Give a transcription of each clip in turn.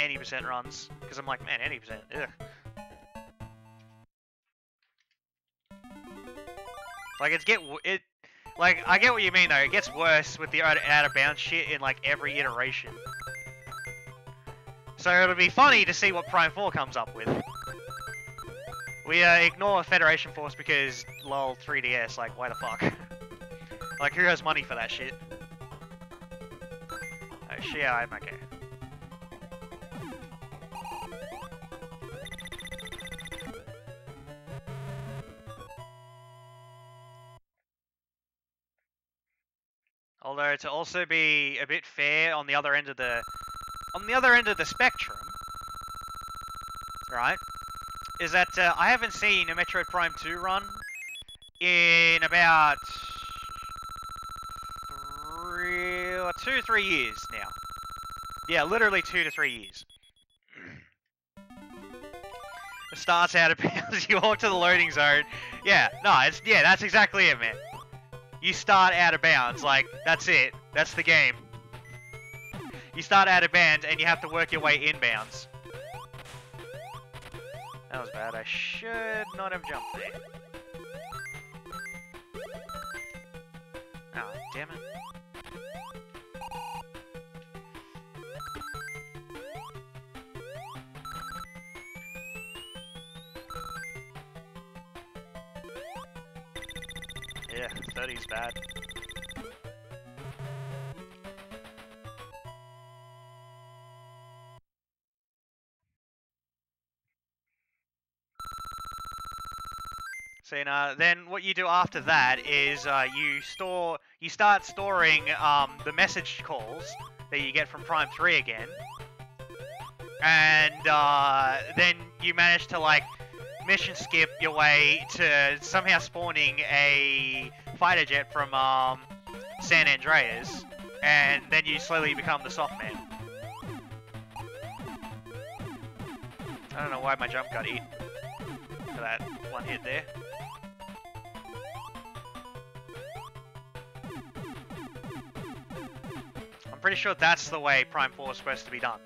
any percent runs because I'm like, man, any percent. Ugh. Like it's get it. Like I get what you mean though. It gets worse with the out out of bounds shit in like every iteration. So it'll be funny to see what Prime Four comes up with. We uh, ignore Federation Force because lol 3DS. Like why the fuck? like who has money for that shit? Oh shit, I'm okay. Although to also be a bit fair on the other end of the on the other end of the spectrum, right, is that uh, I haven't seen a Metroid Prime 2 run in about three or two, three years now. Yeah, literally two to three years. it starts out bounds, you walk to the loading zone. Yeah, no, it's yeah, that's exactly it, man. You start out of bounds, like that's it. That's the game. You start out of bounds and you have to work your way inbounds. That was bad. I should not have jumped there. Oh, damn it. Yeah, 30's bad. So know, then what you do after that is uh, you store, you start storing um, the message calls that you get from Prime 3 again, and uh, then you manage to like mission skip your way to somehow spawning a fighter jet from um, San Andreas, and then you slowly become the soft man. I don't know why my jump got eaten for that one hit there. I'm pretty sure that's the way Prime 4 is supposed to be done.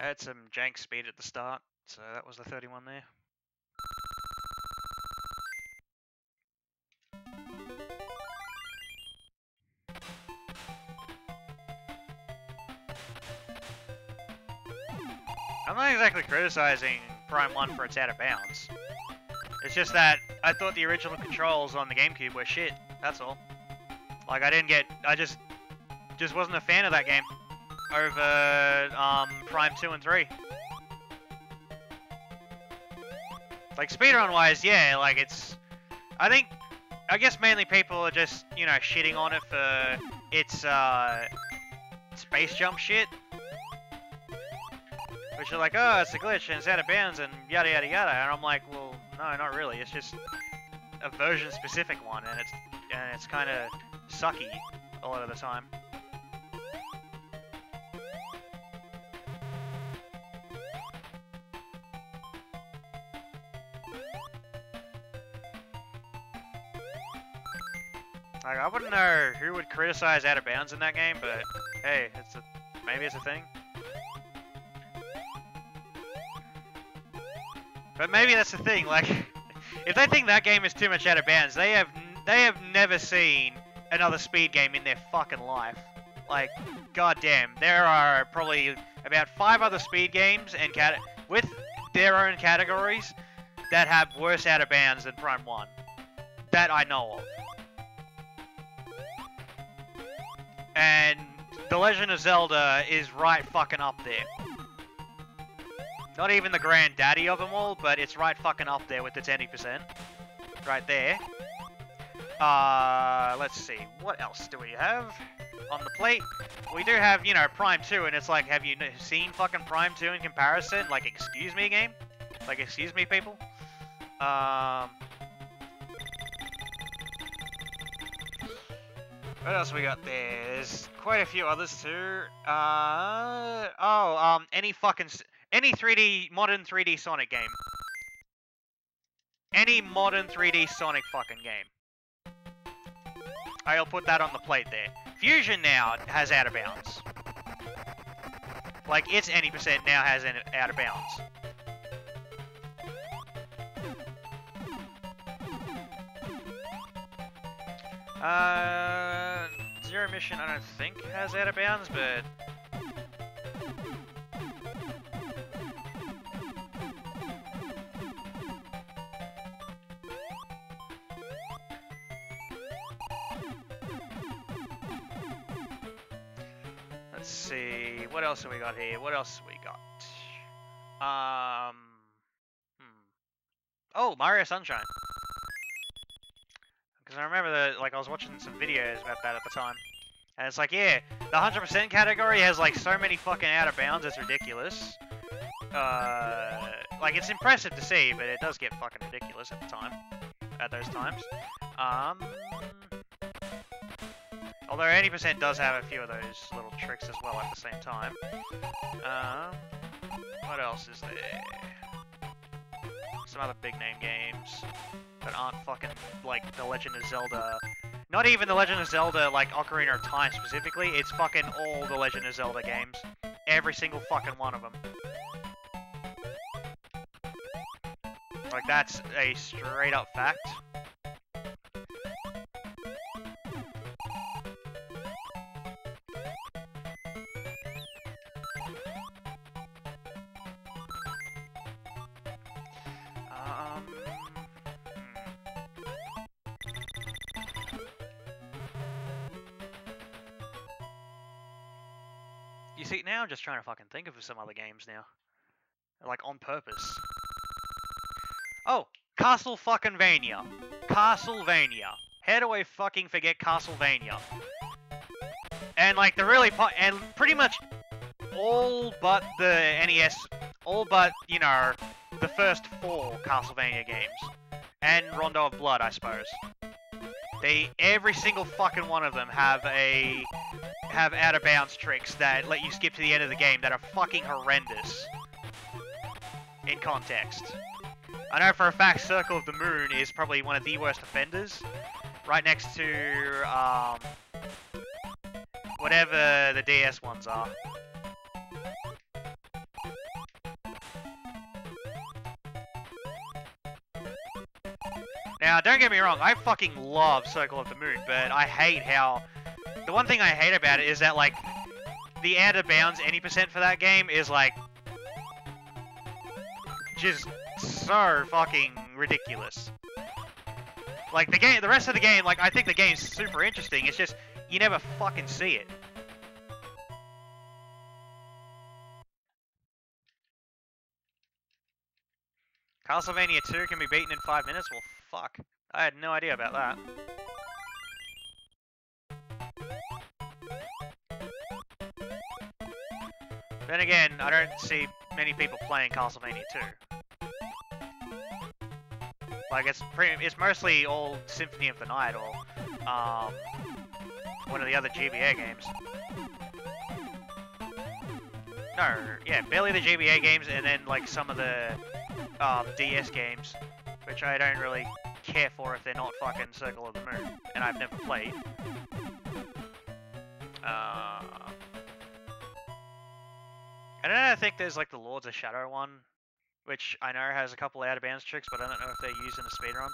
I had some jank speed at the start, so that was the 31 there. I'm not exactly criticizing Prime 1 for its out of bounds. It's just that I thought the original controls on the GameCube were shit, that's all. Like, I didn't get, I just, just wasn't a fan of that game over um, Prime 2 and 3. Like, speedrun wise, yeah, like, it's... I think, I guess mainly people are just, you know, shitting on it for its, uh, space jump shit. Which are like, oh, it's a glitch and it's out of bounds and yada yada yada. And I'm like, well, no, not really. It's just a version specific one and it's, and it's kind of sucky a lot of the time. Like, I wouldn't know who would criticize out of bounds in that game, but hey, it's a maybe it's a thing. But maybe that's the thing. Like, if they think that game is too much out of bounds, they have they have never seen another speed game in their fucking life. Like, goddamn, there are probably about five other speed games and cat with their own categories that have worse out of bounds than Prime One. that I know of. And The Legend of Zelda is right fucking up there. Not even the granddaddy of them all, but it's right fucking up there with the 20%. Right there. Uh, let's see. What else do we have on the plate? We do have, you know, Prime 2, and it's like, have you seen fucking Prime 2 in comparison? Like, excuse me, game? Like, excuse me, people? Um... What else we got there? There's quite a few others too. Uh, oh, um, any fucking, any 3D, modern 3D Sonic game. Any modern 3D Sonic fucking game. I'll put that on the plate there. Fusion now has out of bounds. Like, its any percent now has out of bounds. Uh, Zero Mission, I don't think has out of bounds, but Let's see, what else have we got here? What else we got? Um, hmm. Oh, Mario Sunshine. Because I remember that, like, I was watching some videos about that at the time. And it's like, yeah, the 100% category has, like, so many fucking out of bounds, it's ridiculous. Uh, like, it's impressive to see, but it does get fucking ridiculous at the time. At those times. Um... Although 80% does have a few of those little tricks as well at the same time. Um, what else is there? Some other big name games that aren't fucking like The Legend of Zelda. Not even The Legend of Zelda, like Ocarina of Time specifically, it's fucking all The Legend of Zelda games. Every single fucking one of them. Like that's a straight up fact. Now I'm just trying to fucking think of some other games now. Like, on purpose. Oh! Castle fucking Vania. Castlevania. How do I fucking forget Castlevania? And like the really and pretty much all but the NES, all but you know the first four Castlevania games, and Rondo of Blood, I suppose. They every single fucking one of them have a have out of bounds tricks that let you skip to the end of the game that are fucking horrendous in context. I know for a fact Circle of the Moon is probably one of the worst offenders, right next to um, whatever the DS ones are. Now, don't get me wrong, I fucking love Circle of the Moon, but I hate how the one thing I hate about it is that, like, the out of bounds any percent for that game is, like, just so fucking ridiculous. Like, the game, the rest of the game, like, I think the game's super interesting, it's just, you never fucking see it. Castlevania 2 can be beaten in 5 minutes? Well, fuck. I had no idea about that. Then again, I don't see many people playing Castlevania 2. Like, it's pretty, it's mostly all Symphony of the Night or, um, one of the other GBA games. No, yeah, barely the GBA games and then, like, some of the, um, DS games, which I don't really care for if they're not fucking Circle of the Moon, and I've never played. Uh... And then I think there's like the Lords of Shadow one, which I know has a couple out of bounds tricks, but I don't know if they're used in a speedrun.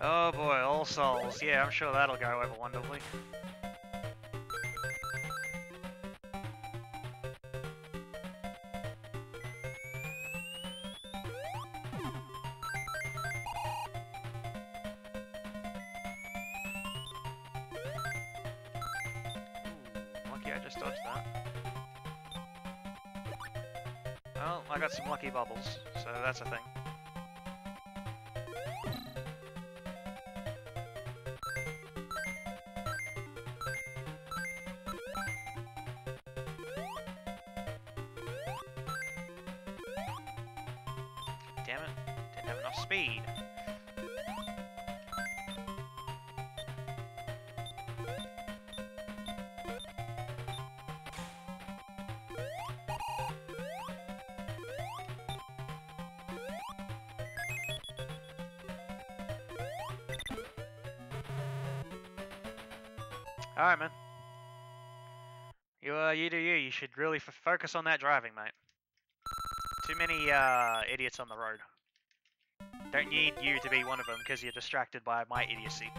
Oh boy, All Souls. Yeah, I'm sure that'll go over wonderfully. Just dodge that. Well, I got some lucky bubbles, so that's a thing. Alright, man. You, uh, you do you. You should really focus on that driving, mate. Too many, uh, idiots on the road. Don't need you to be one of them because you're distracted by my idiocy.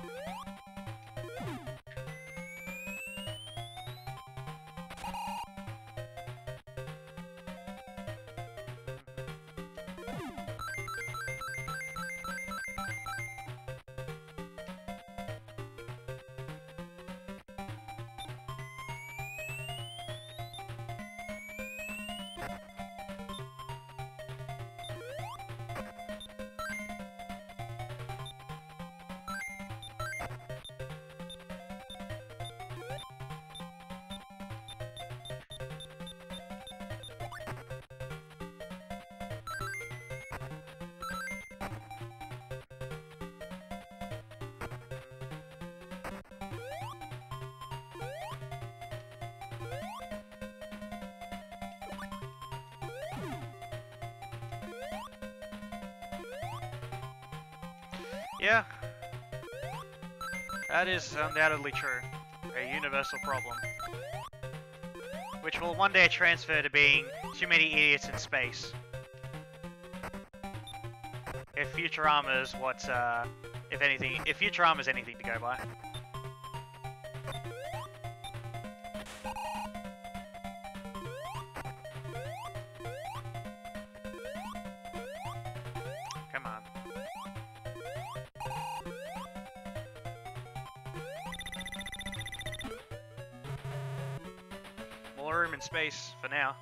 Yeah. That is undoubtedly true. A universal problem. Which will one day transfer to being too many idiots in space. If Futurama is what, uh, if anything, if Futurama is anything to go by. Space for now.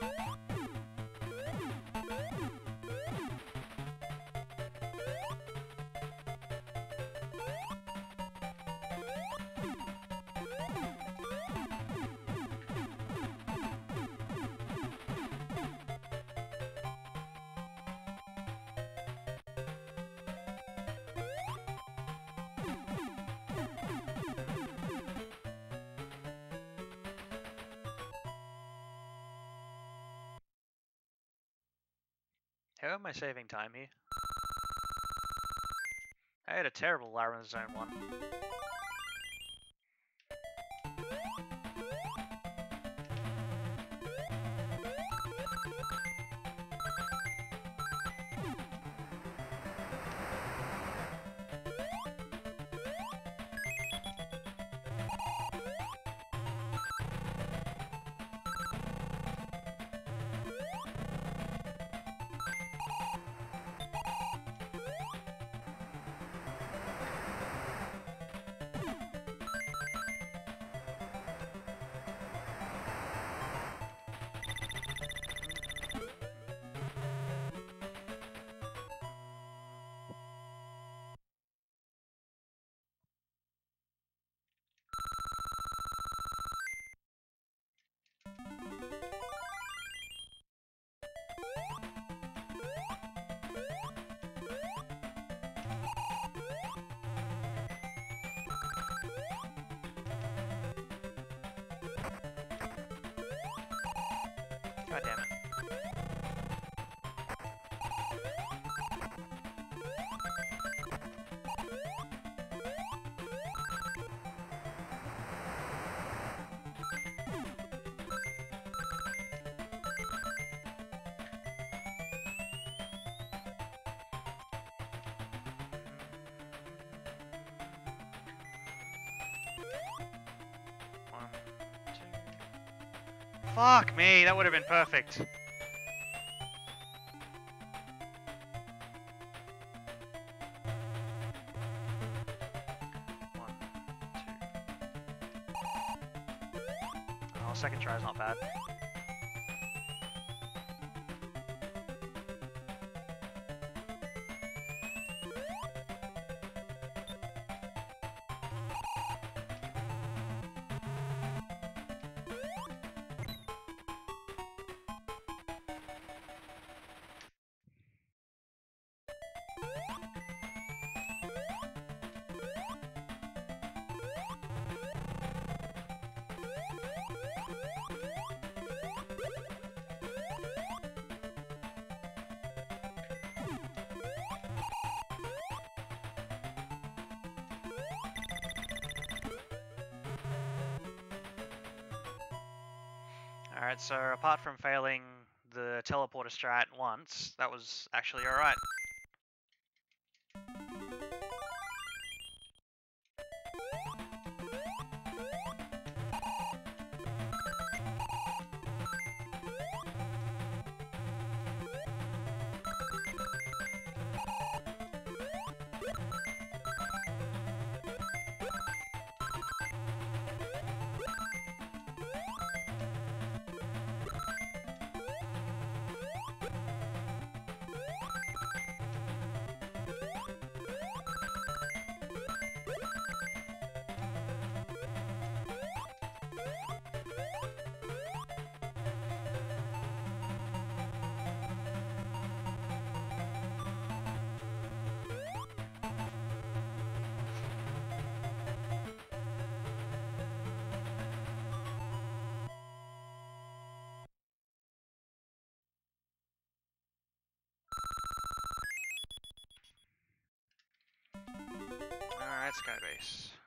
you How am I saving time here? I had a terrible Labyrinth Zone 1. God damn it. Fuck me, that would have been perfect. Alright, so apart from failing the teleporter strat once, that was actually alright. Alright, Skybase.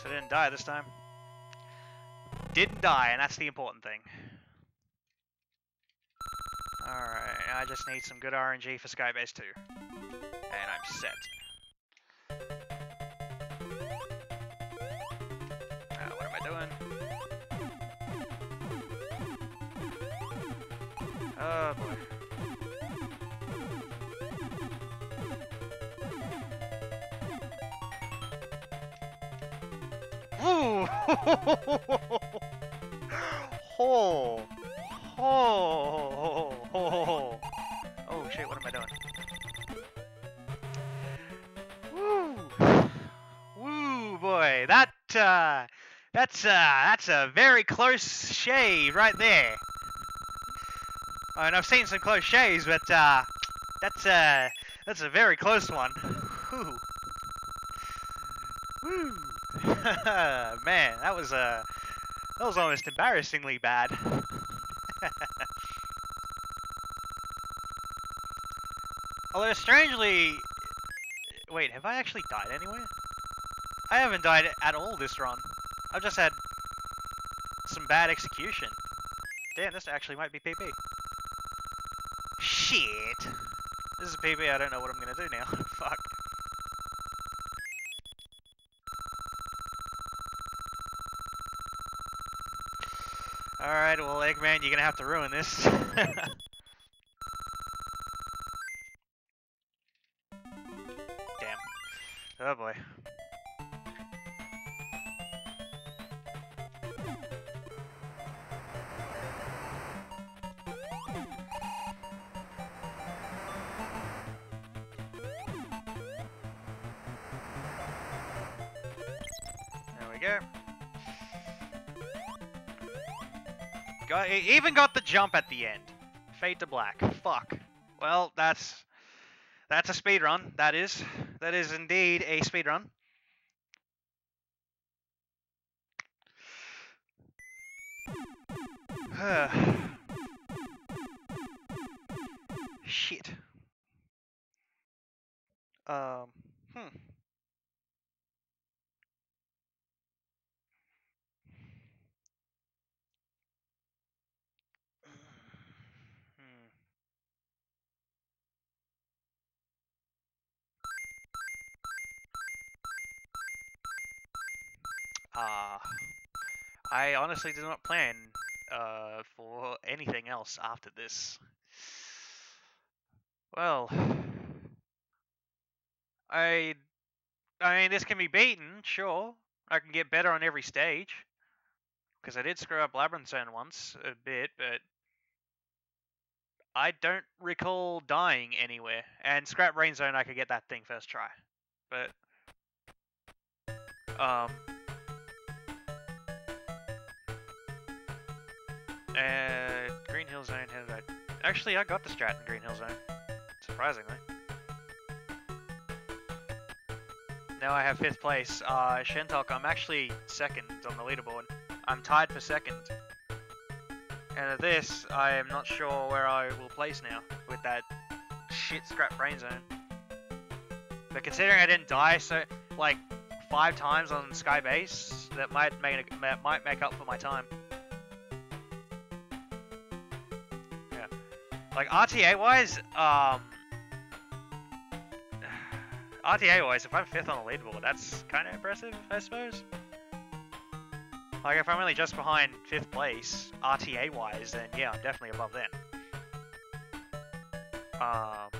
Least I didn't die this time. Didn't die, and that's the important thing. Alright, I just need some good RNG for Skybase 2. And I'm set. Ooh! oh. Oh. Oh. Oh shit, what am I doing? Woo! Woo boy, that uh that's uh that's a very close shave right there. Oh, and I've seen some close shaves, but uh that's uh that's a very close one. Whew. Woo! Man, that was uh that was almost embarrassingly bad. Although strangely, wait, have I actually died anywhere? I haven't died at all this run. I've just had some bad execution. Damn, this actually might be PB. Shit. This is PB, I don't know what I'm gonna do now. you're gonna have to ruin this. Damn. Oh boy. There we go. Got, even got the jump at the end. Fade to black. Fuck. Well, that's that's a speed run. That is. That is indeed a speed run. Shit. Um. Hmm. Uh, I honestly did not plan uh, for anything else after this. Well, I, I mean, this can be beaten, sure. I can get better on every stage. Because I did screw up Labyrinth Zone once, a bit, but I don't recall dying anywhere. And Scrap Brain Zone, I could get that thing first try. But, um, Uh, Green Hill Zone, did Actually, I got the strat in Green Hill Zone. Surprisingly. Now I have 5th place. Uh, Shentok, I'm actually second on the leaderboard. I'm tied for second. And at this, I am not sure where I will place now with that shit scrap brain zone. But considering I didn't die so like five times on Sky Base, that might make that might make up for my time. Like RTA wise, um, RTA wise, if I'm fifth on the leaderboard, that's kind of impressive, I suppose. Like if I'm only just behind fifth place, RTA wise, then yeah, I'm definitely above them. Um,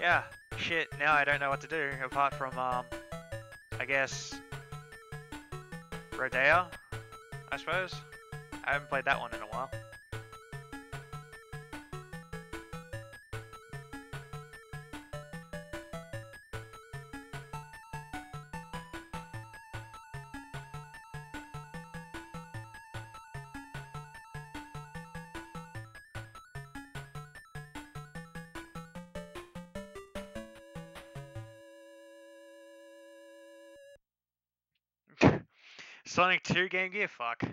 yeah, shit. Now I don't know what to do apart from, um, I guess, Rodeo, I suppose. I haven't played that one in a while. Sonic 2 Game Gear? Fuck.